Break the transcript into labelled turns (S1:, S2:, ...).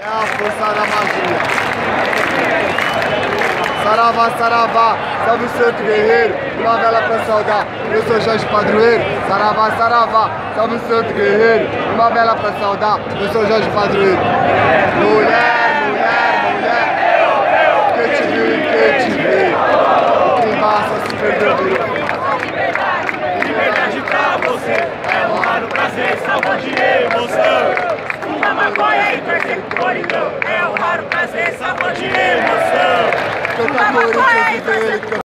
S1: É a força da magia. Saravá, saravá, salve o santo guerreiro, uma vela pra saudar. Eu sou Jorge Padroeiro, saravá, saravá, salve o santo guerreiro, uma vela pra saudar. Eu sou Jorge Padroeiro. Mulher, mulher, mulher, quem te viu e quem te vê, o que massa se perdeu. Liberdade pra você. quero fazer essa de emoção. Canta a Corinthians,